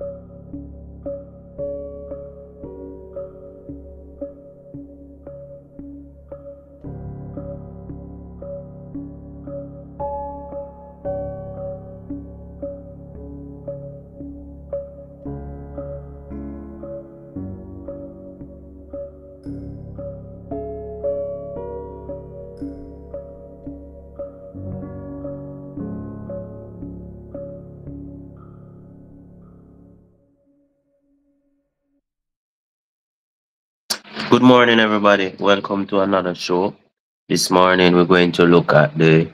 Good morning, everybody. Welcome to another show. This morning, we're going to look at the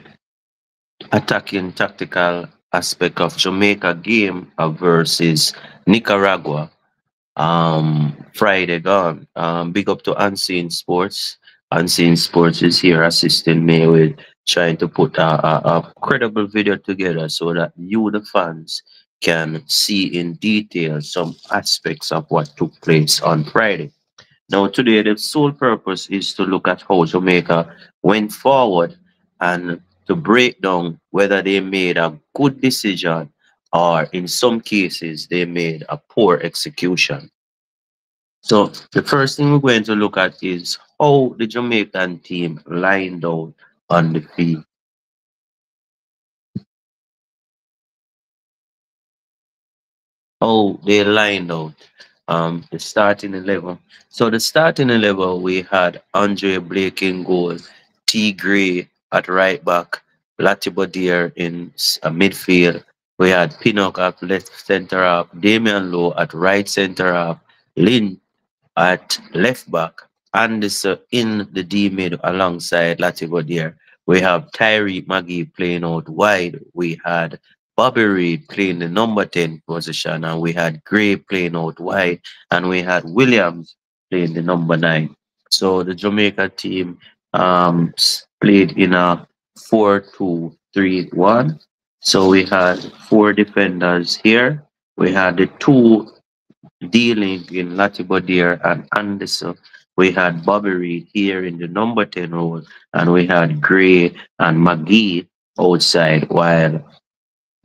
attacking tactical aspect of Jamaica game versus Nicaragua. Um, Friday gone. Um, big up to Unseen Sports. Unseen Sports is here assisting me with trying to put a, a, a credible video together so that you, the fans, can see in detail some aspects of what took place on Friday. Now, today, the sole purpose is to look at how Jamaica went forward and to break down whether they made a good decision or in some cases they made a poor execution. So the first thing we're going to look at is how the Jamaican team lined out on the field. How they lined out um, the starting 11. So the starting 11, we had Andre Blake in goal, T. Gray at right back, Latibeaudiere in uh, midfield. We had Pinnock at left centre half, Damion Lowe at right centre half, Lynn at left back, Anderson in the D mid alongside Latibeaudiere. We have Tyreek Magee playing out wide. We had Bobby Reid playing the number 10 position, and we had Gray playing out wide, and we had Williams playing the number 9. So the Jamaica team um, played in a 4 2 3 1. So we had four defenders here. We had the two dealing in Latibeaudiere and Anderson. We had Bobby Reid here in the number 10 role, and we had Gray and Magee outside, while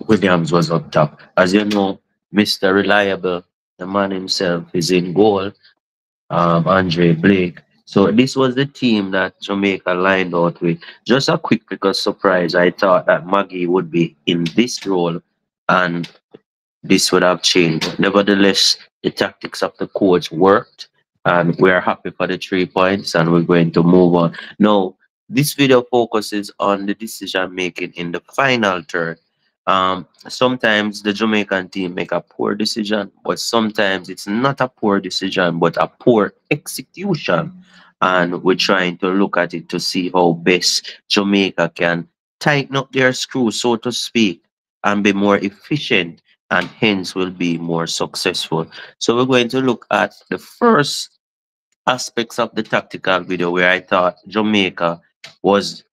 Williams was up top. As you know, Mr. Reliable, the man himself, is in goal, um, Andre Blake. So this was the team that Jamaica lined out with. Just a quick because surprise, I thought that Magee would be in this role and this would have changed. Nevertheless, the tactics of the coach worked and we're happy for the three points and we're going to move on. Now, this video focuses on the decision making in the final third um, sometimes the Jamaican team make a poor decision, but sometimes it's not a poor decision, but a poor execution. And we're trying to look at it to see how best Jamaica can tighten up their screws, so to speak, and be more efficient and hence will be more successful. So we're going to look at the first aspects of the tactical video where I thought Jamaica was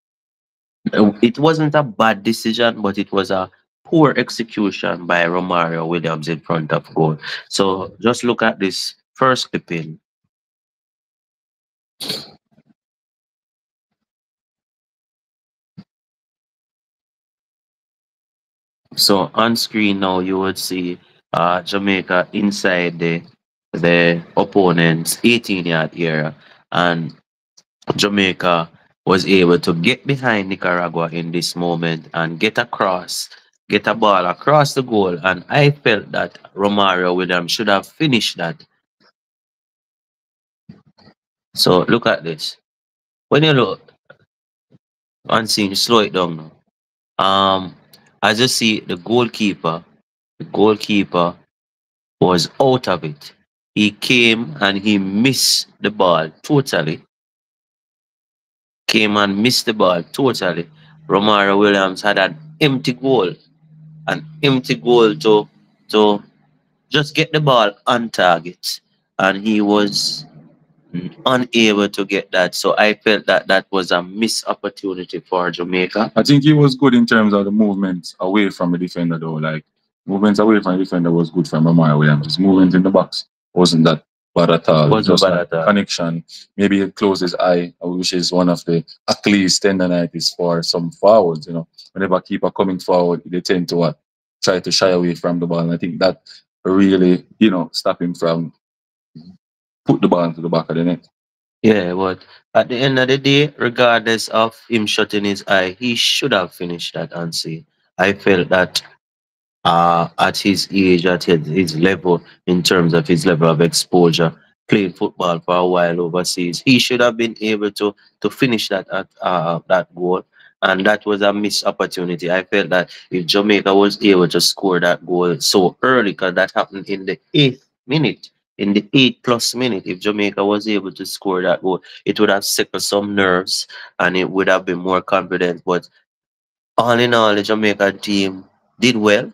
it wasn't a bad decision, but it was a poor execution by Romario Williams in front of goal. So just look at this first clipping. So on screen now you would see uh, Jamaica inside the the opponent's 18 yard area and Jamaica was able to get behind Nicaragua in this moment and get across get a ball across the goal, and I felt that Romario Williams should have finished that. So look at this. When you look unseen, slow it down now. Um, as you see, the goalkeeper, the goalkeeper was out of it. He came and he missed the ball totally. Came and missed the ball totally. Romario Williams had an empty goal an empty goal to to just get the ball on target, and he was unable to get that. So I felt that that was a missed opportunity for Jamaica. I think he was good in terms of the movement away from the defender, though. Like movements away from the defender was good from Romario Williams. His movement in the box wasn't that bad at all. Was Just bad like at all. connection. Maybe he closed his eye, which is one of the Achilles tendonitis for some forwards. You know, whenever keeper coming forward, they tend to what try to shy away from the ball. And I think that really, you know, stop him from put the ball into the back of the net. Yeah, but at the end of the day, regardless of him shutting his eye, he should have finished that and see. I felt that uh, at his age, at his, level, in terms of his level of exposure, playing football for a while overseas, he should have been able to to finish that at, uh, that goal. And that was a missed opportunity. I felt that if Jamaica was able to score that goal so early, because that happened in the eighth minute, in the eight plus minute, if Jamaica was able to score that goal, it would have settled some nerves and it would have been more confident. But all in all, the Jamaica team did well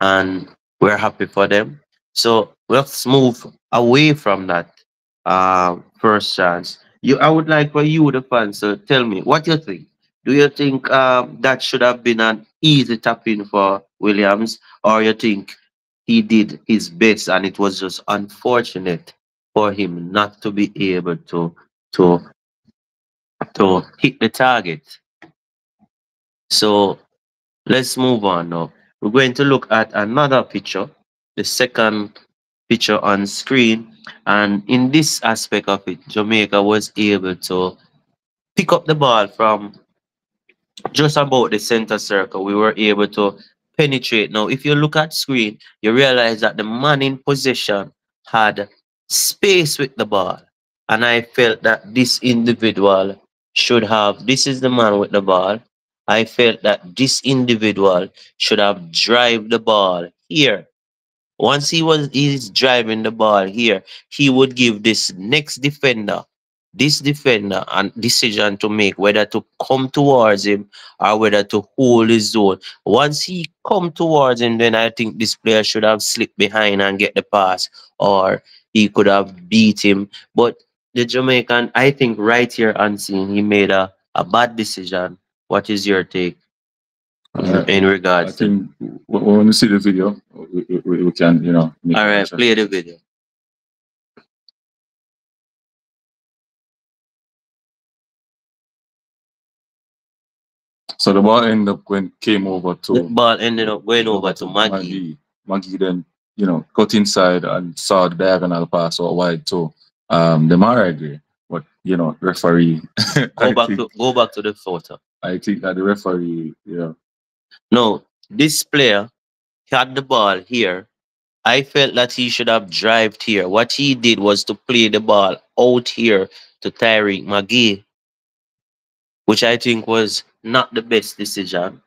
and we're happy for them. So let's move away from that uh, first chance. You, I would like for you, the fans, to tell me what you think. Do you think um, that should have been an easy tap in for Williams, or you think he did his best and it was just unfortunate for him not to be able to to to hit the target? So let's move on now. We're going to look at another picture, the second picture on screen. And in this aspect of it, Jamaica was able to pick up the ball from just about the center circle. We were able to penetrate. Now, if you look at screen, you realize that the man in possession had space with the ball. And I felt that this individual should have, this is the man with the ball. I felt that this individual should have drive the ball here. Once he was he's driving the ball here, he would give this next defender, this defender, and decision to make whether to come towards him or whether to hold his zone. Once he come towards him, then I think this player should have slipped behind and get the pass, or he could have beat him. But the Jamaican, I think right here unseen, he made a, a bad decision what is your take uh, in regards I think when we see the video, we, we, we can, you know. All right, play the video. So the ball ended up when came over to the ball ended up going over to Magee. Magee. Magee then, you know, got inside and saw the diagonal pass or wide to um Demarai Gray. But you know, referee go back to go back to the photo. I think that the referee, yeah. No, this player had the ball here. I felt that he should have drived here. What he did was to play the ball out here to Tyreek Magee, which I think was not the best decision,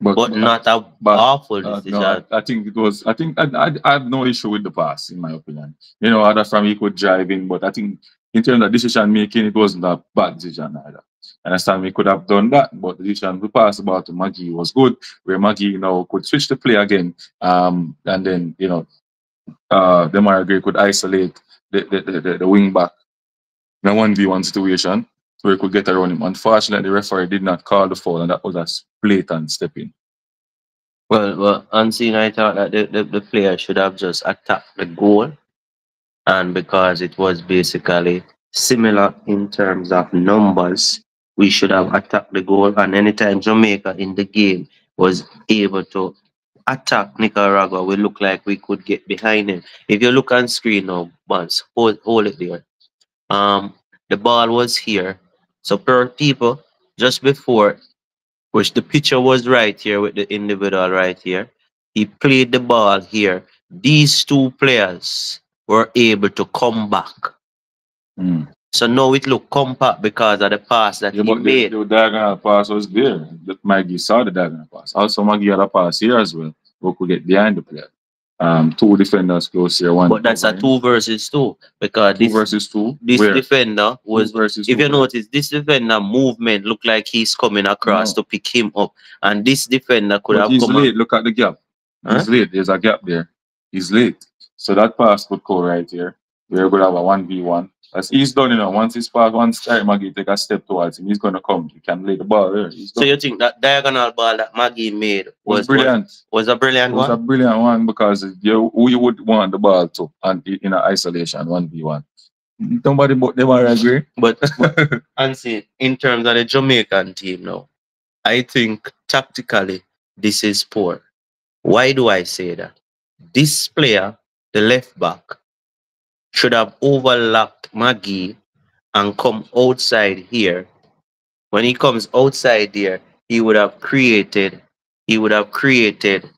but, but not a but, awful uh, decision. No, I think it was. I think I, I, I have no issue with the pass, in my opinion. You know, other from he could drive in, but I think in terms of decision making, it wasn't a bad decision either. I understand we could have done that, but the decision we passed about to Magee was good, where Magee you know could switch the play again, um, and then you know, uh, Demarai Gray could isolate the the, the, the, the wing back in a one v one situation he could get around him. Unfortunately, the referee did not call the foul, and that was a blatant step in. Well, well, unseen, I thought that the, the, the player should have just attacked the goal, and because it was basically similar in terms of numbers we should have attacked the goal. And anytime Jamaica in the game was able to attack Nicaragua, we look like we could get behind him. If you look on screen now, once hold, hold it there. Um, the ball was here. So per people, just before, which the picture was right here with the individual right here, he played the ball here. These two players were able to come back. Mm. So now it look compact because of the pass that yeah, he made. The, the diagonal pass was there. That Magee saw the diagonal pass. Also, Magee had a pass here as well. Who could get behind the player. Um, two defenders close here. One. But that's a two versus two because two this versus two. This Where? defender was versus. If you notice, this defender movement look like he's coming across no. to pick him up, and this defender could but have he's come. late. Look at the gap. He's huh? late. There's a gap there. He's late. So that pass could go right here. We're going to have a one v one as he's done, you know, once he's one start, Magee take a step towards him, he's gonna come. He can lay the ball there. So you think that diagonal ball that Magee made was, was brilliant? Was, was, a brilliant was one. a brilliant one because you you would want the ball to and in an isolation one v one. Nobody but them are agree. But, but and see, in terms of the Jamaican team now, I think tactically this is poor. Why do I say that? this player, the left back, should have overlapped Magee and come outside here. When he comes outside there, he would have created, he would have created,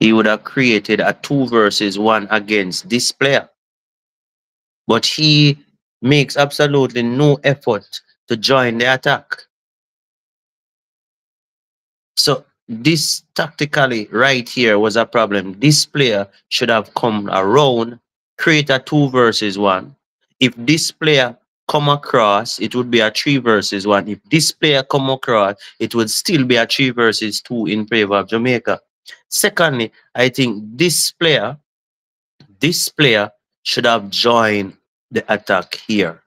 he would have created a two versus one against this player. But he makes absolutely no effort to join the attack. So this tactically right here was a problem. This player should have come around, create a two versus one. If this player come across, it would be a three versus one. If this player come across, it would still be a three versus two in favor of Jamaica. Secondly, I think this player, this player should have joined the attack here.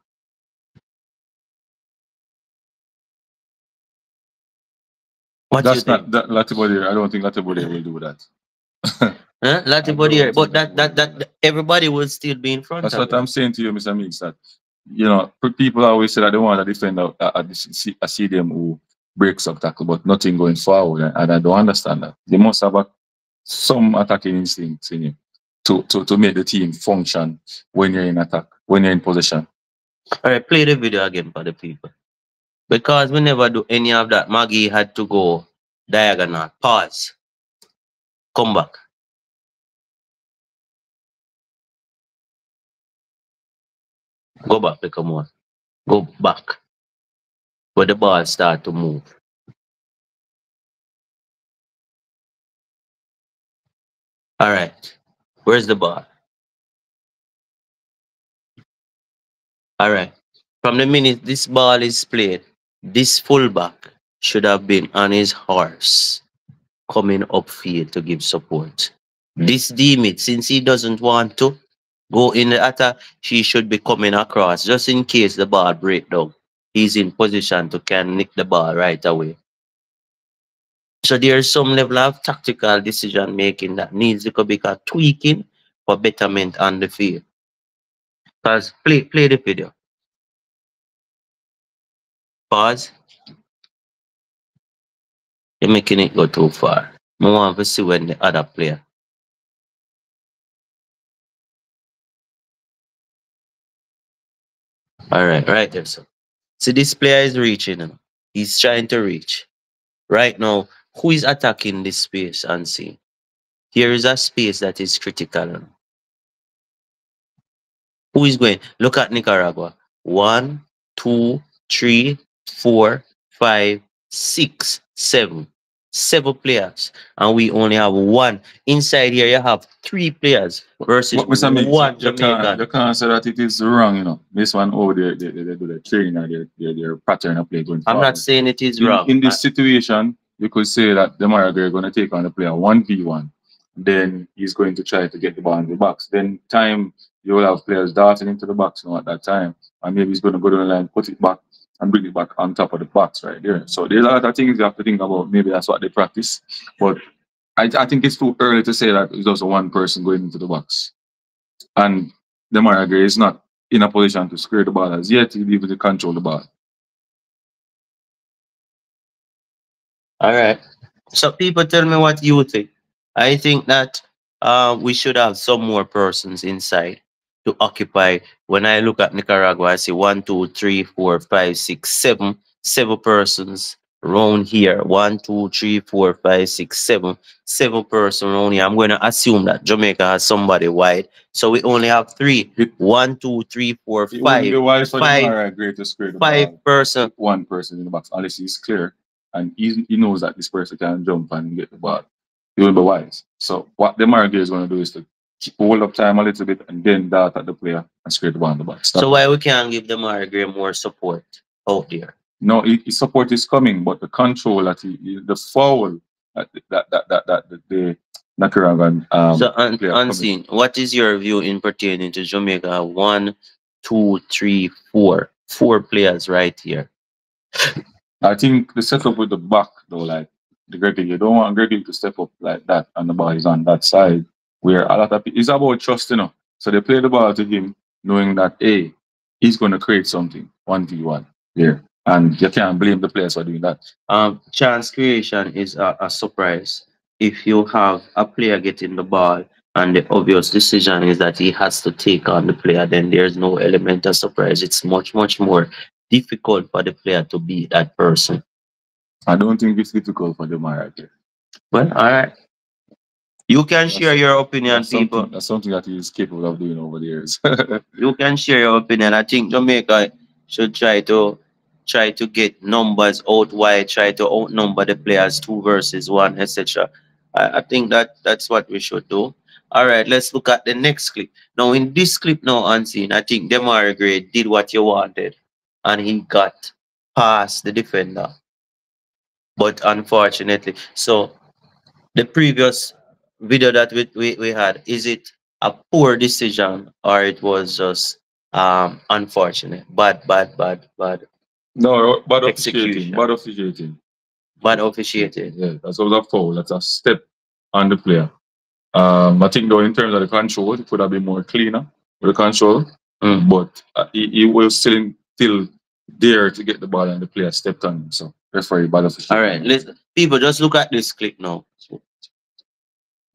What That's not that. I don't think Latibeaudiere will do that. huh? Latibeaudiere, but that, that that everybody will still be in front. That's what it. I'm saying to you, Mr. Meeks. That you know, people always say that they want to defend a, a, a CDM who breaks up tackle, but nothing going forward, and I don't understand that. They must have a, some attacking instincts in you to, to to make the team function when you're in attack, when you're in position. All right, play the video again for the people. Because we never do any of that. Magee had to go diagonal. Pause. Come back. Go back, one. Go back. Where the ball start to move. All right. Where's the ball? All right. From the minute this ball is played, this fullback should have been on his horse coming upfield to give support. This D-mid, since he doesn't want to go in the attack, she should be coming across just in case the ball break down. He's in position to can nick the ball right away. So there's some level of tactical decision making that needs to be tweaking for betterment on the field. Because play play the video. Pause. You're making it go too far. I want to see when the other player. All right, right there, so. See, this player is reaching. He's trying to reach. Right now, who is attacking this space and see? Here is a space that is critical. Who is going? Look at Nicaragua. One, two, three, four, five, six, seven. Seven players, and we only have one. Inside here, you have three players versus what, Mr. one you Can't, you can't say that it is wrong, you know. This one oh, over there, they, they, they do the training and their, their, their pattern of play going I'm not saying it is in, wrong. In this situation, you could say that Demarai Gray are going to take on the player 1v1. Then he's going to try to get the ball in the box. Then time you will have players darting into the box you know, at that time. And maybe he's going to go to the line, put it back, and bring it back on top of the box right there. So there's a lot of things you have to think about. Maybe that's what they practice. But I, I think it's too early to say that it's just one person going into the box. And Demarai Gray is not in a position to square the ball as yet to be able to control the ball. All right. So people tell me what you think. I think that uh, we should have some more persons inside to occupy. When I look at Nicaragua, I see one, two, three, four, five, six, seven, seven persons around here. One, two, three, four, five, six, seven, seven person around here. I'm going to assume that Jamaica has somebody wide. So we only have three. One, two, three, four, five. Five, five person. One person in the box, unless he's clear and he, he knows that this person can jump and get the ball. He will be wise. So what Demarai Gray is going to do is to hold up time a little bit and then dart at the player and scrape the ball in the box. so why we can't give Demarai Gray more support out there? No, his support is coming, but the control that he, the foul that that that that, that, that the Nicaraguan um, so un, unseen. What is your view in pertaining to Jamaica? One, two, three, four, four players right here. I think the setup with the back though, like the Gregory, you don't want Gregory to step up like that and the ball is on that side where a lot of it's about trust, you know. So they play the ball to him, knowing that hey, he's going to create something one v one there, and you can't blame the players for doing that. Um, chance creation is a, a surprise. If you have a player getting the ball and the obvious decision is that he has to take on the player, then there's no element of surprise. It's much, much more difficult for the player to be that person. I don't think it's difficult for the manager. Well, all right. You can share your opinion, That's people. something, that's something that he's capable of doing over the years. You can share your opinion. I think Jamaica should try to try to get numbers out wide, try to outnumber the players two versus one, etc. I, I think that that's what we should do. All right, let's look at the next clip. Now, in this clip now, unseen, I think Demarai Gray did what you wanted, and he got past the defender. But unfortunately, so the previous video that we, we, we had, is it a poor decision or it was just um unfortunate? Bad, bad, bad, bad, no, bad officiating. Bad officiating. bad officiated. Yeah, that's was a foul. That's a step on the player. Um, I think though in terms of the control, it could have been more cleaner with the control, Mm. but uh, he, he was still still there to get the ball and the player stepped on him. So referee bad officiating. All right, listen, people, just look at this clip now.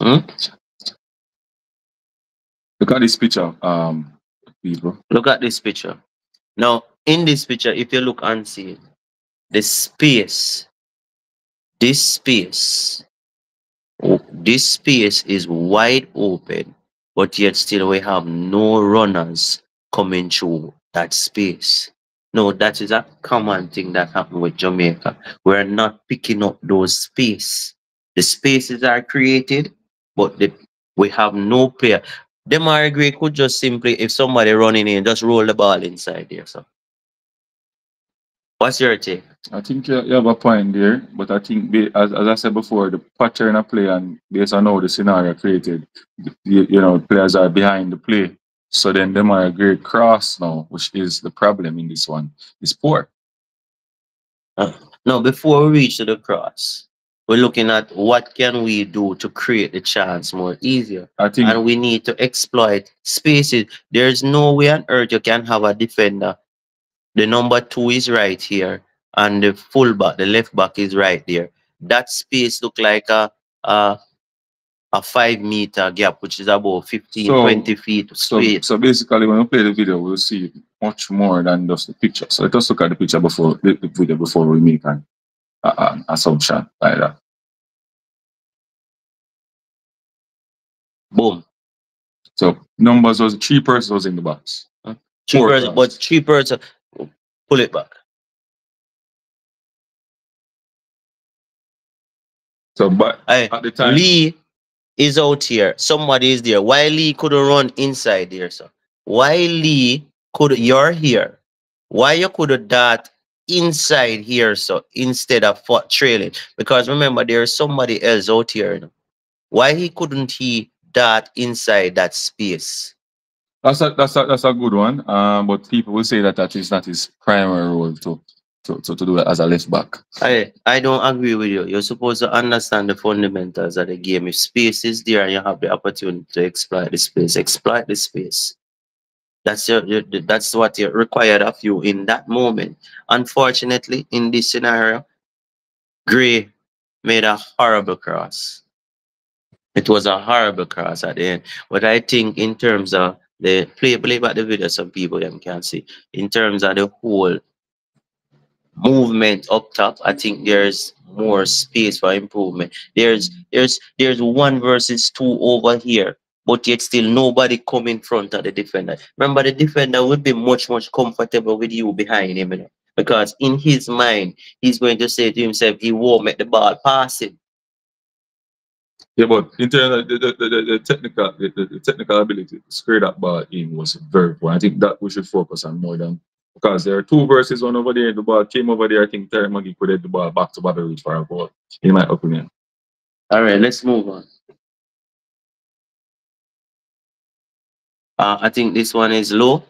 Hmm? Look at this picture, um, people. Look at this picture. Now, in this picture, if you look and see the space, this space, this space is wide open, but yet still we have no runners coming through that space. No, that is a common thing that happened with Jamaica. We're not picking up those space. The spaces are created, but the, we have no player. Demarai Gray could just simply, if somebody running in, just roll the ball inside there. So, what's your take? I think you, have a point there, but I think as, as I said before, the pattern of play and based on how the scenario created, you, you know, players are behind the play. So then are a cross now, which is the problem in this one. Is poor. Uh, now, before we reach to the cross, we're looking at what can we do to create the chance more easier. I think and we need to exploit spaces. There's no way on earth you can have a defender. The number two is right here, and the full back, the left back is right there. That space look like a a, a five meter gap, which is about 15, So- 20 feet so, space. so basically when we play the video, we'll see much more than just the picture. So let us look at the picture before the, the video before we make an, uh, assumption like that. Boom. So numbers was three persons was in the box. Three Four person, but three person, pull it back. So but Aye. at the time Lee is out here. Somebody is there. Why Lee couldn't run inside there, sir? Why Lee could you're here? Why you could have inside here, so instead of foot trailing? Because remember, there's somebody else out here. Why he couldn't he dart inside that space? That's a that's a that's a good one. Um, but people will say that that is not his primary role to to, to, to do it as a left back. I I don't agree with you. You're supposed to understand the fundamentals of the game. If space is there and you have the opportunity to exploit the space, exploit the space. That's your, your that's what you required of you in that moment. Unfortunately, in this scenario, Gray made a horrible cross. It was a horrible cross at the end. But I think in terms of the play, play back the video, some people them can see. In terms of the whole movement up top, I think there's more space for improvement. There's there's there's one versus two over here, but yet still nobody come in front of the defender. Remember, the defender would be much much comfortable with you behind him, you know, because in his mind he's going to say to himself, he won't make the ball pass him. Yeah, but in terms of the, the, the, the, technical the, the, technical ability to square that ball in was very poor. I think that we should focus on more than because there are two verses one over there. The ball came over there. I think Terry Magee could the ball back to Bobby Reid for a goal, in my opinion. All right, let's move on. Uh, I think this one is low.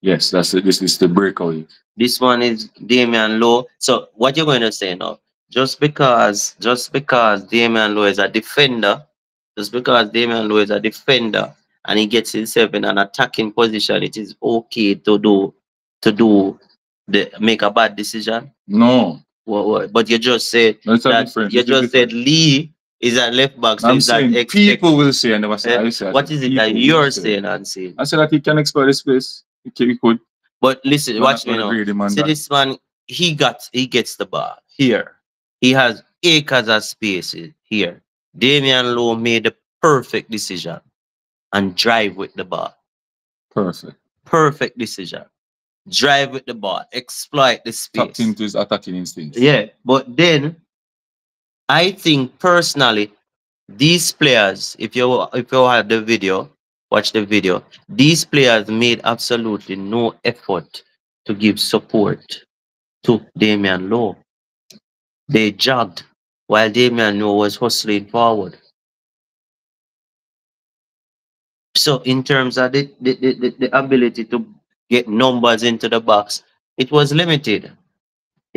Yes, that's it. This is the breakaway. This one is Damion Lowe. So what you're going to say now? Just because, just because Damion Lowe is a defender, just because Damion Lowe is a defender and he gets himself in an attacking position, it is okay to do, to do, the make a bad decision. No, but you just said that's that you just said. Lee Is that left back? So I'm is that saying expect- people will say, I. Eh, I said what is it that you're say. saying and saying? I said that he can exploit the space. He, could. But listen, watch me now. gonna agree with him on See that. this man, he got he gets the ball here. He has acres of spaces here. Damion Lowe made the perfect decision and drive with the ball. Perfect. Perfect decision. Drive with the ball, exploit the space. Tapped space. into his attacking instincts. Yeah, but then I think personally, these players, if you if you had the video, watch the video, these players made absolutely no effort to give support to Damion Lowe. They jogged while Damion Lowe was hustling forward. So in terms of the, the, the, the, the ability to get numbers into the box, it was limited.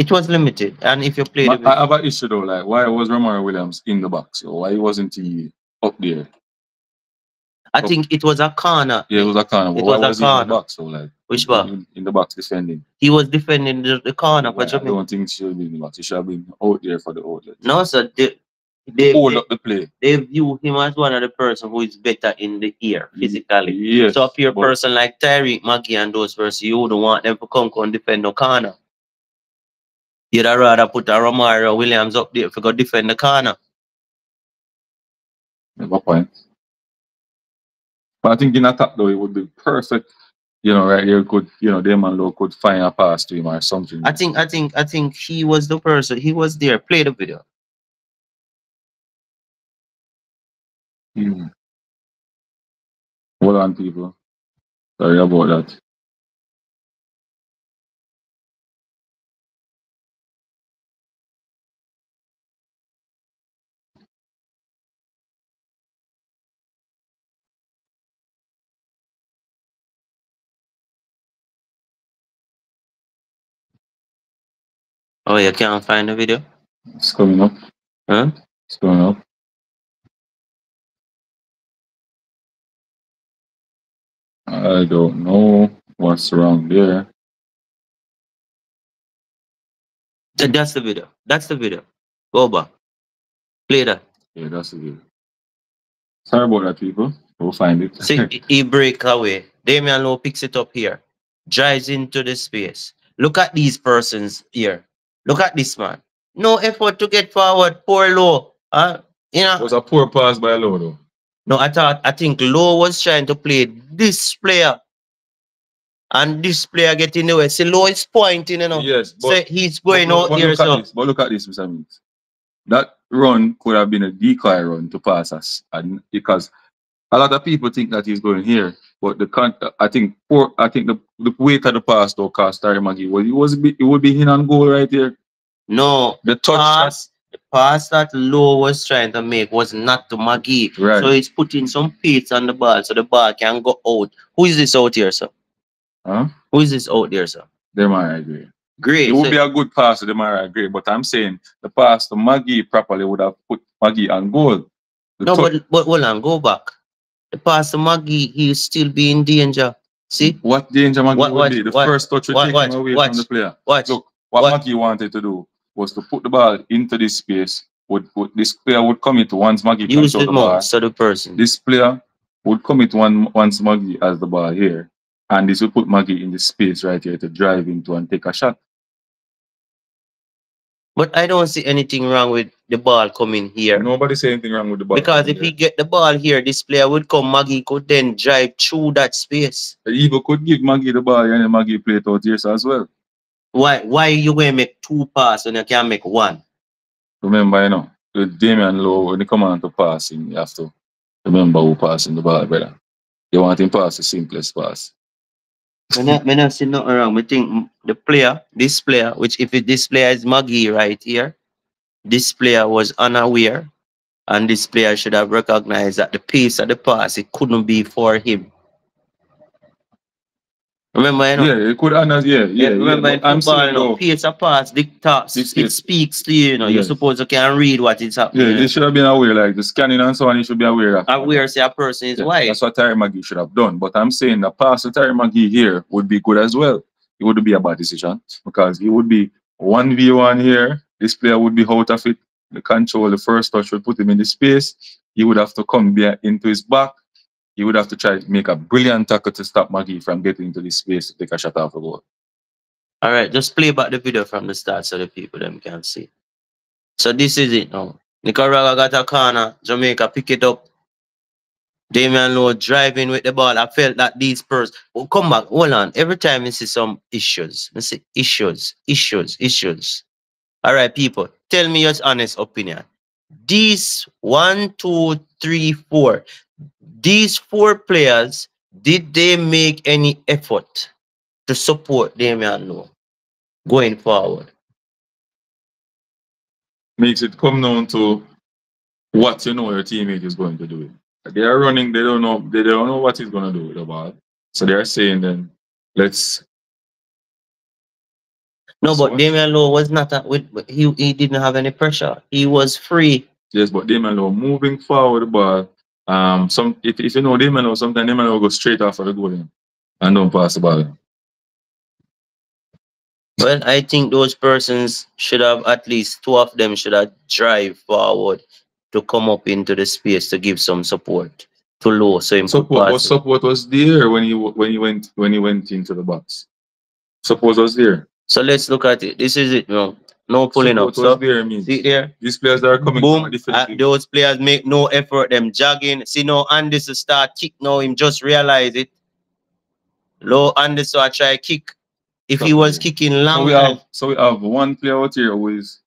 It was limited. And if you play Ma- the I have an issue though, like why was Romario Williams in the box? Or why wasn't he up there? I think it was a corner. Yeah, it was a corner. But It why was a was in corner. the box? So like Which in- one? In, in the box defending. He was defending the, the corner for I don't think he should be in the box. He should have been out there for the outlet. No, sir. They, they, Hold up the play. they view him as one of the person who is better in the air physically. Yes. So if you're a person like Tyreek Magee and those persons, you wouldn't want them to come and defend the corner. You'd rather put a Romario Williams up there to go defend the corner. Never point. But I think in attack though, it would be perfect. You know, right here could, you know, Damon Lowe could find a pass to him or something. I think I think I think he was the person. He was there. Play the video. Hmm. Hold on, people. Sorry about that. Oh, you can't find the video? It's coming up. Huh? It's coming up. I don't know what's wrong there. That's the video. That's the video. Go back. Play that. Yeah, that's the video. Sorry about that, people. We'll find it. See, he- break away. Damion Lowe picks it up here, drives into the space. Look at these persons here. Look at this man. No effort to get forward. Poor Lowe. Uh, you know, it was a poor pass by Lowe, though. no, I thought I think Lowe was trying to play this player. And this player getting the way. See, Lowe is pointing, you know. Yes, but, Say he's going but, out but here. look So this. But look at this, Mr. Meeks. That run could have been a decoy run to pass us, and because a lot of people think that he's going here, but the con- I think poor, I think the, the weight of the pass though cost Terry Magee was it was be, it would be in on goal right there. No, The touch pass, the pass that Lowe was trying to make was not to Magee. Right. So he's putting some pace on the ball so the ball can go out. Who is this out here, sir? huh? Who is this out there, sir? Them I agree. Great. It would so- be a good pass to them, I agree. But I'm saying the pass to Magee properly would have put Magee on goal. The no, but, but hold on, go back. The pass to Magee, he'll still be in danger. See? what danger Magee What- would what- be? The what- first touch would take him away from the player. Watch. Look, what, What? Magee wanted to do was to put the ball into this space. Would, would this player would come into once Magee Use the the ball. to the person. This player would come into one once Magee has the ball here, and this will put Magee in the space right here to drive into and take a shot. But I don't see anything wrong with the ball coming here. Nobody say anything wrong with the ball. Because if he get the ball here, this player would come, Magee could then drive through that space. he even could give Magee the ball and Magee play it out here as well. Why why you to make two passes and you can make one? Remember, you know, with Damion Lowe, when he come on to passing, you have to remember who passing the ball, brother. You want him pass the simplest pass. Me not, me not see nothing wrong. I think the player, this player, which if it, this player is Magee right here, this player was unaware, and this player should have recognized that the pace of the pass it couldn't be for him. Remember, you know, Yeah, it could honest, yeah, yeah. yeah, remember in but I'm football, saying you know, of pass dictates, it is- speaks to you. You know, you're Yes. supposed to can read what is happening. yeah, they should have been aware, like the scanning and so on, you should be aware of. aware say a person is Yeah, white. That's what Terry Magee should have done. But I'm saying the pass to Terry Magee here would be good as well. It would be a bad decision because he would be 1v1 here. This player would be out of it. the control, the first touch would put him in the space. He would have to come back into his back. He would have to try to make a brilliant tackle to stop Magee from getting into this space to take a shot off the goal. All right, just play back the video from the start so the people them can see. So this is it now. Nicaragua got a corner. Jamaica pick it up. Damion Lowe driving with the ball. I felt that these persons oh, will come back. Hold on. Every time you see some issues, I see issues, issues, issues. All right, people, tell me your honest opinion. These one, two, three, four. These four players, did they make any effort to support Damion Lowe going forward? Makes it come down to what you know your teammate is going to do. They are running, they don't know, they don't know what he's going to do with the ball. So they are saying then, let's No, but what- Damion Lowe was not a, with, he, he didn't have any pressure. He was free. Yes, but Damon Lowe moving forward the ball. Um, some if, if you know Damon Lowe, sometimes Damon Lowe go straight off of the goal and don't pass the ball. Well, I think those persons should have at least two of them should have drive forward to come up into the space to give some support to Lowe so Support was support was there when he when he went when he went into the box. Support was there. So let's look at it. This is it, no, no pulling up. Support So there means see there, these players that are coming from boom. Uh, those players make no effort. Them jogging. See no Anderson start kick now. Him just realize it. Lowe Anderson I try kick. If he was kicking so we have so we have one player out here who is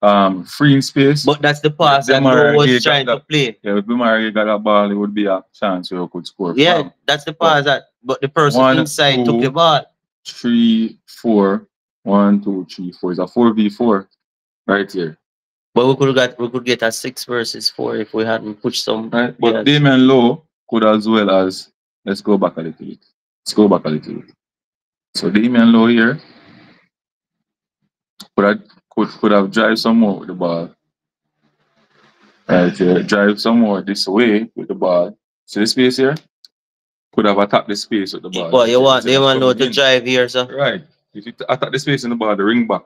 um free in space. but that's the pass that Lowe was trying got to play. yeah, if Bumari got that ball, it would be a chance where we could score. Yeah, from. that's the pass that. But the person One, inside took two. the ball. three, four, one, two, three, four. It's a four v four right here. But we could got we could get a six versus four if we hadn't pushed some. Right? But Yes. Damion Lowe could as well as let's go back a little bit. Let's go back a little bit. So Damion Lowe here could have could could have drive some more with the ball. Right here, drive some more this way with the ball. See the space here? Could have attacked the space with the ball. But you want want Lowe to drive here, sir. Right. If you attack the space in the ball, the ring back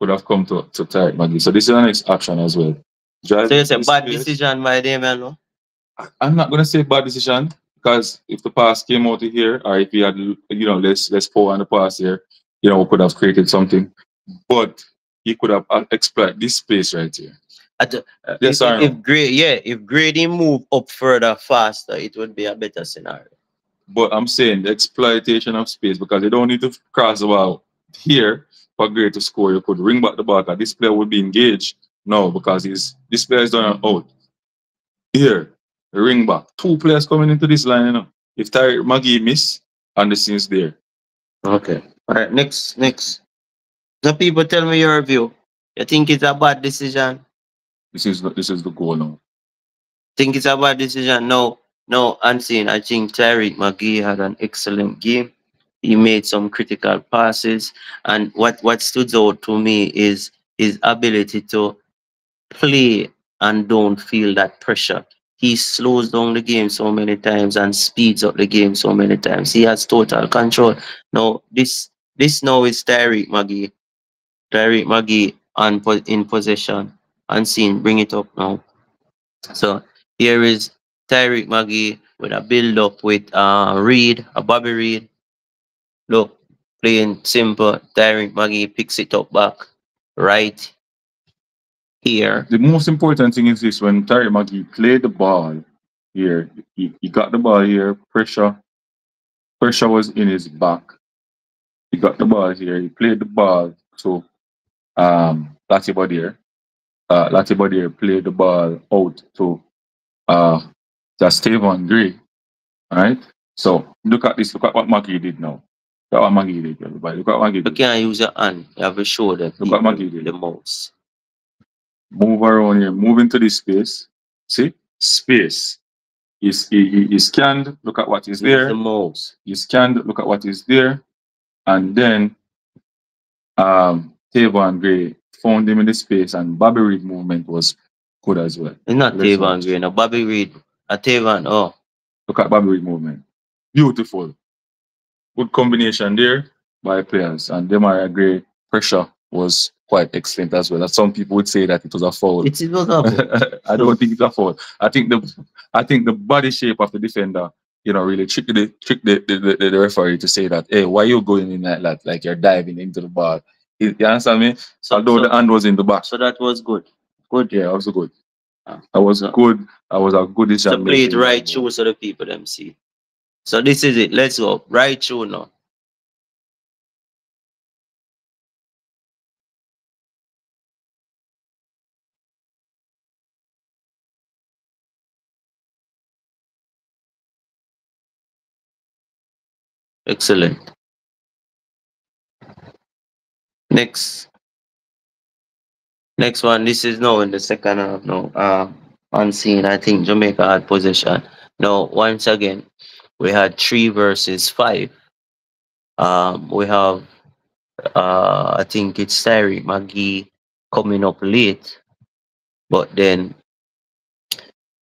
would have come to to Tarek Magee. So this is the next action as well. Drive so it's a bad space. decision by Lowe. I- I'm not gonna say bad decision because if the pass came out of here, or if he had you know less less power on the pass here, you know, we could have created something. But he could have exploited this space right here. At Uh, if, yes, sir. if Grady, yeah, if Grady move up further faster, it would be a better scenario. But I'm saying the exploitation of space because you don't need to cross the ball here for to score. You could ring back the ball. 'cause This player would be engaged. No, because he's this player is done out. Here, ring back. Two players coming into this line, you know. If Tyre Magee miss, and the scene's there. Okay. All right. Next, next. The people tell me your view. You think it's a bad decision? This is the, this is the goal now. Think it's a bad decision? No, no. I'm saying I think Tyreek Magee had an excellent game. He made some critical passes, and what what stood out to me is his ability to play and don't feel that pressure. He slows down the game so many times and speeds up the game so many times. He has total control. Now this this now is Tyreek Magee. Tyreek Magee on in possession. Unseen, bring it up now. So here is Tyreek Magee with a build up with uh Reid, a Bobby Reid. Look, playing simple. Tyreek Magee picks it up back right here. The most important thing is this when Tyre Magee played the ball here, he, he got the ball here, pressure. Pressure was in his back. He got the ball here, he played the ball to um Latibeaudiere. Uh Latibeaudiere played the ball out to uh just Steven Gray. Alright? So look at this, look at what Magee did now. Look at what Magee did, everybody. Look at what Magee You did. can't use your hand. You have to show them Look what Magee did. the mouse. move around here, move into this space. See? Space. He, he, he scanned, look at what is there. The mouse. He scanned, look at what is there. And then um Tayvon Gray found him in the space and Bobby Reid movement was good as well. It's not Let's Tayvon. Gray. No, Bobby Reid. A Tayvon. Oh, Look at Bobby Reid movement. Beautiful. Good combination there by players. And them are a great pressure was quite excellent as well. And some people would say that it was a foul. It is not a I don't think it's a foul. I think the I think the body shape of the defender, you know, really tricked the trick the, the, the, the referee to say that, hey, why you going in like that? Like you're diving into the ball. You, understand me? So, Although so, the hand was in the back. so that was good. Good. Yeah, also good. Ah. I was So- good. I was a good decision. play it right through so the people them see. So this is it. Let's go. Right through now. Excellent. Next. Next one. This is now in the second half now. Uh, unseen. I think Jamaica had possession. Now, once again, we had three versus five. Um, we have, uh, I think it's Tyreek Magee coming up late, but then,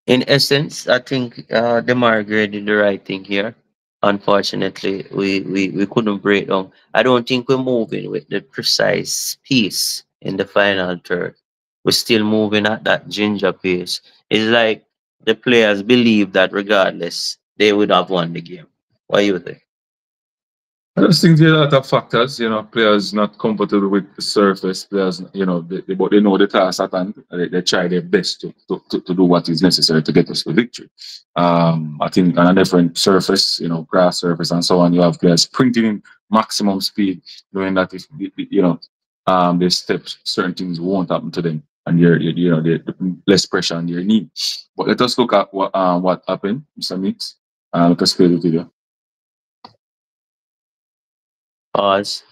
in essence, I think uh, Demarai Gray did the right thing here. Unfortunately, we, we, we couldn't break down. I don't think we're moving with the precise pace in the final third. We're still moving at that ginger pace. It's like the players believe that regardless, they would have won the game. What do you think? I just think there are a lot of factors, you know, players not comfortable with the surface, players, you know, they, they, but they know the task at hand. They, they try their best to, to, to, to do what is necessary to get us to victory. Um, I think on a different surface, you know, grass surface and so on, you have players sprinting in maximum speed, knowing that if, you know, um, they step, certain things won't happen to them and you're, you know, they less pressure on your knee. But let us look at what, uh, what happened, Mr. Mix. Play the video. Pause.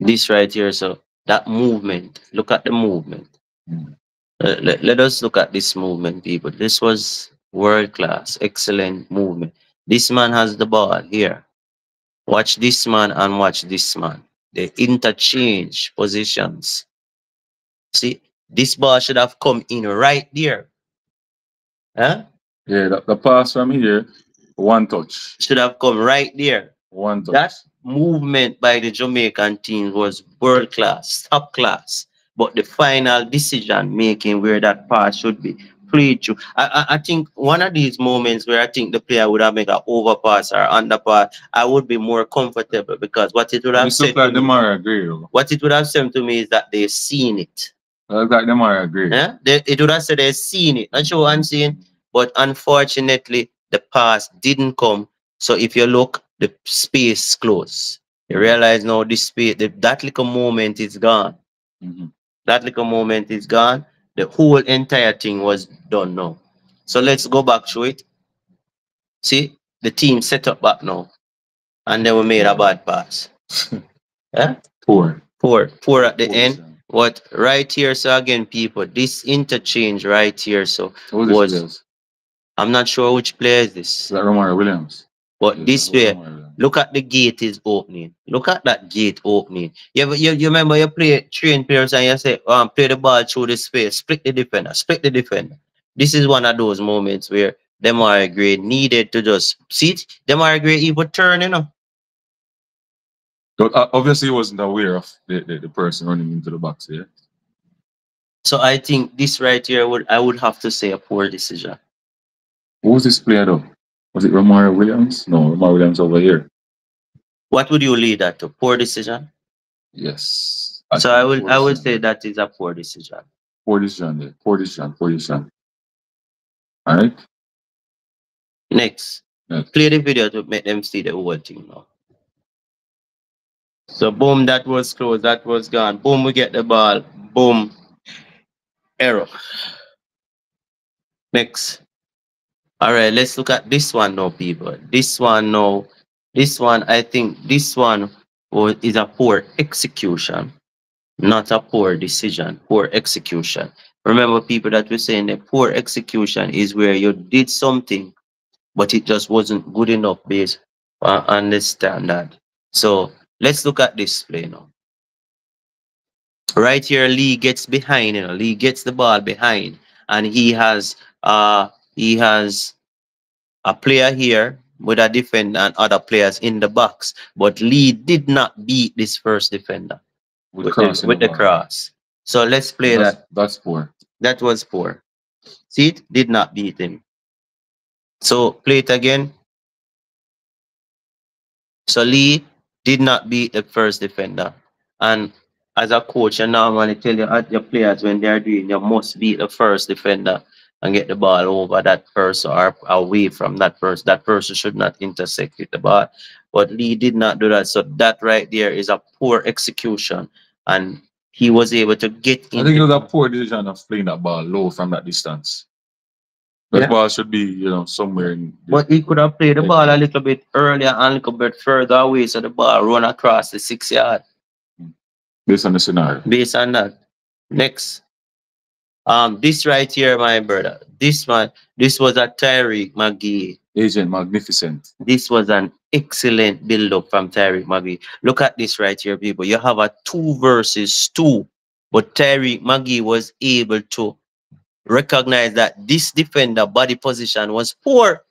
This right here, so that movement, look at the movement. Mm. Uh, let, let us look at this movement, people. This was world class, excellent movement. This man has the ball here. Watch this man and watch this man. They interchange positions. See, this ball should have come in right there. Huh? Yeah, the, the pass from here, one touch, Should have come right there. one touch. That movement by the Jamaican team was world class, top class. But the final decision making where that pass should be played through. I, I, I think one of these moments where I think the player would have made an overpass or underpass, I would be more comfortable because what it would have said like to me, what it would have said to me is that they've seen it. Like Demarai Gray. Yeah? They, it would have said they've seen it. Not sure what I'm saying, but unfortunately, the pass didn't come. So if you look, the space closed. You realize now this space, the, that little moment is gone. Mhm. That little moment is gone. The whole entire thing was done now. So let's go back to it. See, the team set up back now. And then we made a bad pass. yeah? Poor. Poor, poor at the Poor, end. What right here, so again, people, this interchange right here. So Was- players? I'm not sure which player is Is this, that Romario Williams? but this Williams. look at the gate is opening. Look at that gate opening. You, ever- you, you remember you play train players and you say, um, play the ball through the space, split the defender, split the defender. This is one of those moments where Demarai Gray needed to just see it. Demarai Gray even turn, you know. But uh, obviously, he wasn't aware of the, the, the person running into the box. Yeah. So I think this right here would I would have to say a poor decision. Who was this player though? Was it Romario Williams? No, Romario Williams over here. What would you lead that to? Poor decision? Yes. So I would I would say that is a poor decision. poor decision there. Poor decision. Poor decision. All right. Next, Next. play the video to make them see the whole thing now. So boom, that was close, that was gone. Boom, we get the ball. Boom, error. Next. All right, let's look at this one now, people. This one now, this one, I think this one was, is a poor execution, not a poor decision, poor execution. Remember, people, that we're saying that poor execution is where you did something but it just wasn't good enough based on the standard. So let's look at this play now. Right here, Lee gets behind, you know, Lee gets the ball behind, and he has uh he has a player here with a defender and other players in the box. But Lee did not beat this first defender. With, with, the, with the cross. So let's play That's, that. that's poor. That was poor. See it? Did not beat him. So play it again. So Lee did not beat the first defender. And as a coach, I normally tell you at your players when they're doing, you must beat the first defender and get the ball over that person or away from that person. That person should not intersect with the ball. But Lee did not do that. So that right there is a poor execution. And he was able to get I in. think it was a poor decision of playing that ball low from that distance. That Yeah. ball should be, you know, somewhere in. But he could have played the ball a little bit earlier and a little bit further away so the ball run across the six yard hmm. based on the scenario. based on that. Next. Um, this right here, my brother. This one, this was a Tyreek Magee. Agent Magnificent. This was an excellent build-up from Tyreek Magee. Look at this right here, people. You have a two versus two, but Tyreek Magee was able to recognize that this defender body position was poor.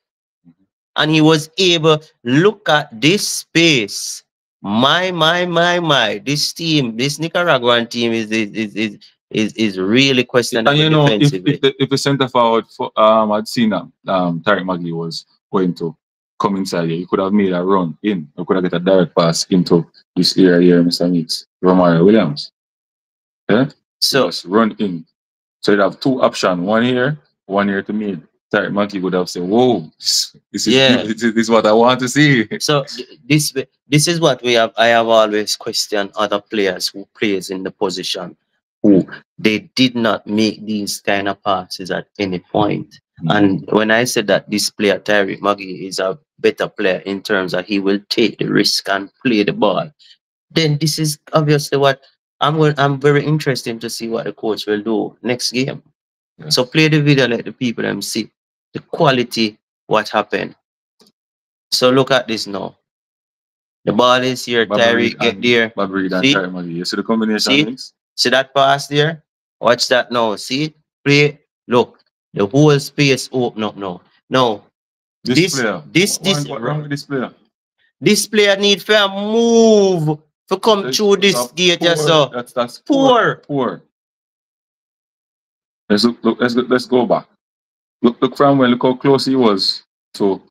And he was able look at this space. My, my, my, my. This team, this Nicaraguan team is is is is, is, is really questionable And you know, if, if the if the centre forward for um I'd seen that um Tyreek Magee was going to come inside here, he could have made a run in. He could have get a direct pass into this area here, Mr. Meeks. Romario Williams. Yeah? so Just run in. So you'd have two options, one here, one here to mid. Tyreek Magee would have said, Whoa, this, this is Yeah. this, is- this is what I want to see. So this this is what we have. I have always questioned other players who plays in the position who they did not make these kind of passes at any point. Hmm. And when I said that this player Tyreek Magee is a better player in terms of he will take the risk and play the ball, then this is obviously what I'm. going- I'm very interested to see what the coach will do next game. Yeah. So play the video, let the people them see the quality what happened. So look at this now. The ball is here. Tyreek get there. Bobby Reid and See? Tyreek Magee. You see the combination See? Meeks? See that pass there? Watch that now. See? it. Play. Look. The whole space open up now. Now, This, This- player. this- this- what wrong with this player? this player need to move to come That's- through this that's gate poor. just so. That's that's Poor. poor. Poor. Let's look, look let's go, let's go back. Look look from where look how close he was to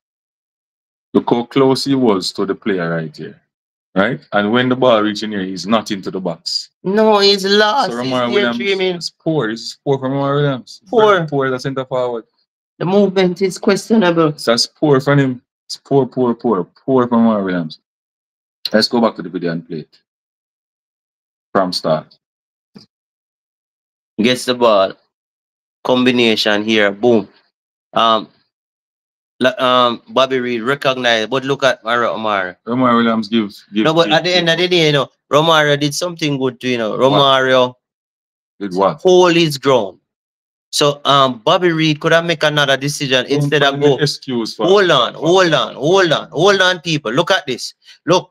look how close he was to the player right here. Right? And when the ball reaching here, he's not into the box. No, he's lost. so he's Romar there Williams dreaming. is poor. He's poor from Romar Williams. Poor. Very Poor as a centre forward. The movement is questionable. So that's poor from him. It's poor, poor, poor, poor from Romar Williams. Let's go back to the video and play it. From start. Gets the ball. Combination here. Boom. Um, la- um, Bobby Reid recognized, but look at Mara Omar. Romar Williams gives gives No, but gives- at the end of the day, you know, Romario did something good to you know. Romario Did what? hold his ground. So um Bobby Reid could have make another decision instead Don't of go. excuse for Hold on, hold on, hold on, hold on, people. Look at this. Look,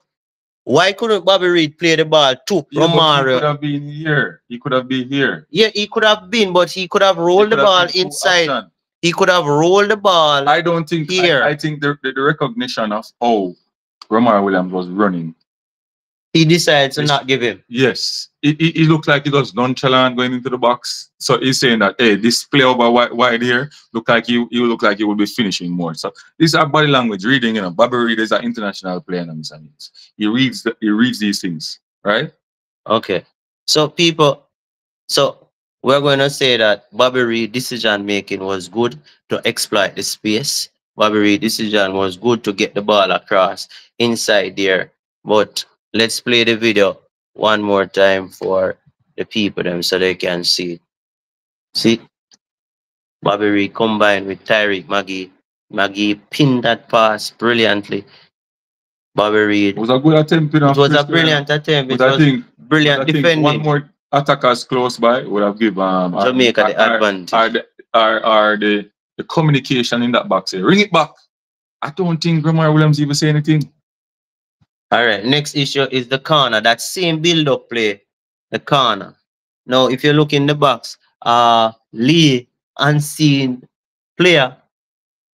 why couldn't Bobby Reid play the ball to Yeah, but He could have been here. He could have been here. Yeah, he could have been, but he could have rolled the could have ball inside. option. He could have rolled the ball. I don't think Here. I, I think the, the, the recognition of oh, Romar Williams was running. he decided to Yes. not give him. Yes, it, it, it looked like he was nonchalant going into the box. So he's saying that hey, this play over wide, wide here look like he he look like he will be finishing more. So this is body language reading. You know, Bobby Reid is an international player. and. He reads the, he reads these things, right? Okay. So people, so we're going to say that Bobby Reid decision making was good to exploit the space. Bobby Reid decision was good to get the ball across inside there. But let's play the video one more time for the people them so they can see. it. See? Bobby Reid combined with Tyreek Magee. Magee pinned that pass brilliantly. Bobby Reid. It was a good attempt. You know, It was a brilliant attempt. It was think brilliant defending. one more attackers close by would have given um, our- Jamaica the our- advantage. Are the are, are the the communication in that box here? Ring it back. I don't think Romar Williams even say anything. All right. Next issue is the corner. That same build-up play, the corner. Now, if you look in the box, uh, Lee unseen player,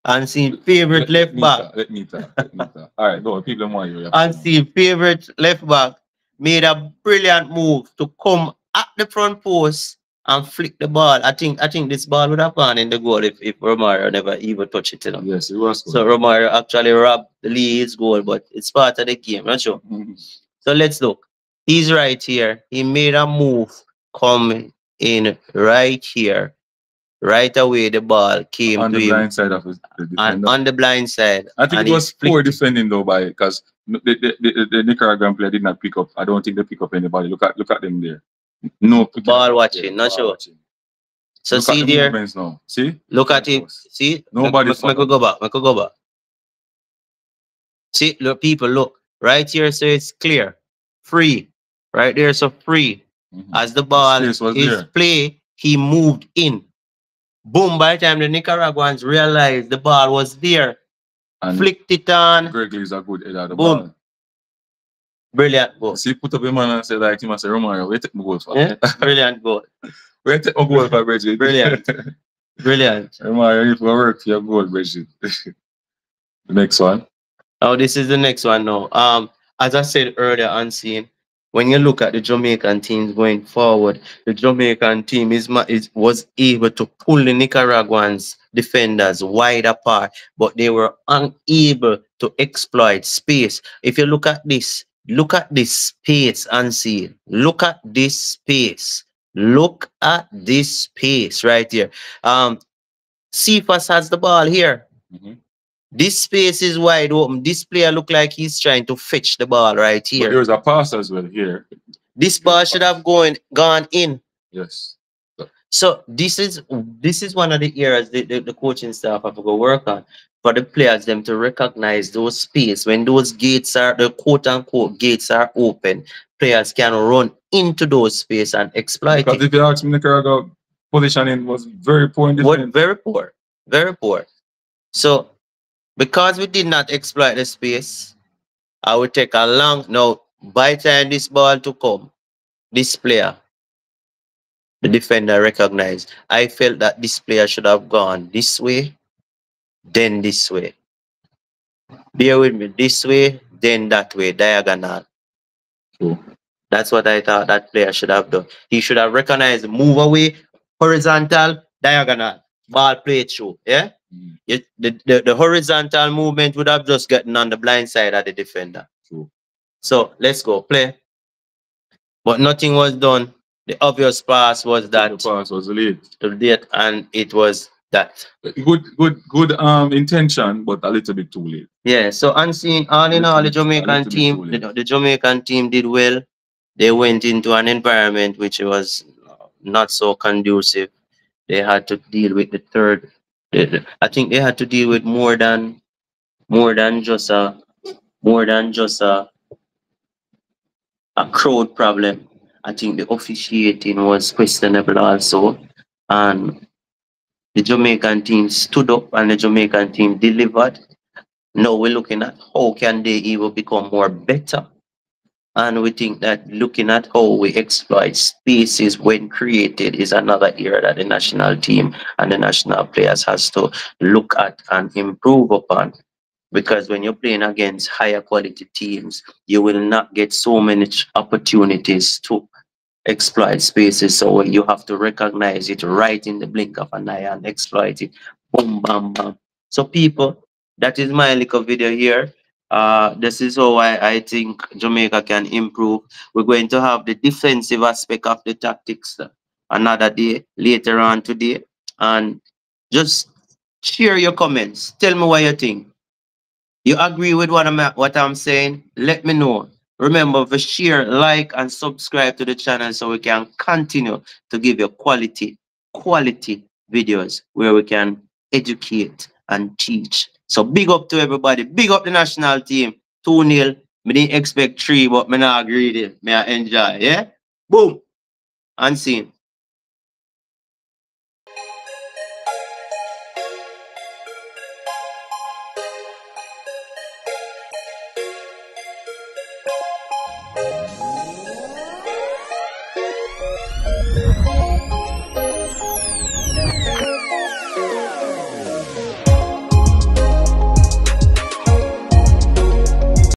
unseen favorite Let- left let back, talk, Let me talk. Let me talk. All right, go. on, People want you. unseen favorite left back made a brilliant move to come at the front post and flick the ball. I think I think this ball would have gone in the goal if, if Romario never even touched it. You know? Yes, it was. So Romario actually robbed the Leeds goal, but it's part of the game, not sure. Mhm. So let's look. He's right here. He made a move coming in right here. Right away, the ball came on to the him blind side of the and defender. on the blind side. I think it was poor defending though by because the, the, the, the Nicaraguan player did not pick up. I don't think they pick up anybody. Look at look at them there. No Ball watching, not sure. watching. So Look see the there, now. See? look at it. See, Nobody Make, make, go back. Make go back. See, look, people, look right here. So it's clear, free, right there. So free. Mhm. As the ball is there. play, he moved in. Boom! By the time the Nicaraguans realized the ball was there, And flicked it on. Greg is a good head of the Boom. ball. Brilliant goal. See, put up a man and say like him and say, Romario, where you take my goal for? Yeah? Brilliant goal. Where you take my goal for, Bridget? Brilliant. Brilliant. Romario, if you work for your goal, Bridget. the next one. Oh, this is the next one now. Um, as I said earlier on scene, when you look at the Jamaican teams going forward, the Jamaican team is, is was able to pull the Nicaraguans defenders wide apart, but they were unable to exploit space. If you look at this, look at this space unseen. Look at this space. Look at this space right here. Um, Cephas has the ball here. Mhm. This space is wide open. This player look like he's trying to fetch the ball right But here. there's a pass as well here. This ball should have gone gone in. Yes. So this is this is one of the areas the, the, the coaching staff have to go work on for the players them to recognize those space when those gates are the quote unquote gates are open. Players can run into those space and exploit Because it. if you ask me, Nicaragua positioning was very poor in defense. very poor, very poor. So because we did not exploit the space, I would take a long no by time this ball to come, this player, the defender recognized. I felt that this player should have gone this way, then this way. Bear with me, this way, then that way, diagonal. True. That's what I thought that player should have done. He should have recognized move away, horizontal, diagonal, ball play through. Yeah. Mhm. It, the, the, the horizontal movement would have just gotten on the blind side of the defender. True. So let's go play. But nothing was done. The obvious pass was The that pass was late. to the date, and it was that. Good, good, good um intention, but a little bit too late. Yeah. So unseen, all in all, the Jamaican team, the, the Jamaican team did well. They went into an environment which was not so conducive. They had to deal with the third. the- I think they had to deal with more than, more than just a, more than just a, a crowd problem. I think the officiating was questionable also, and the Jamaican team stood up and the Jamaican team delivered. Now we're looking at how can they even become more better. And we think that looking at how we exploit spaces when created is another area that the national team and the national players has to look at and improve upon. Because when you're playing against higher quality teams, you will not get so many opportunities to exploit spaces. So you have to recognize it right in the blink of an eye and exploit it. Boom, bam, bam. So people, that is my little video here. Uh, this is how I, I think Jamaica can improve. We're going to have the defensive aspect of the tactics another day later on today. And just share your comments. Tell me what you think. You agree with what I'm what I'm saying? Let me know. Remember to share, like, and subscribe to the channel so we can continue to give you quality, quality videos where we can educate and teach. So big up to everybody. Big up the national team. 2 0. Me didn't expect three, but me not greedy. Me I enjoy. Yeah? Boom. Unseen.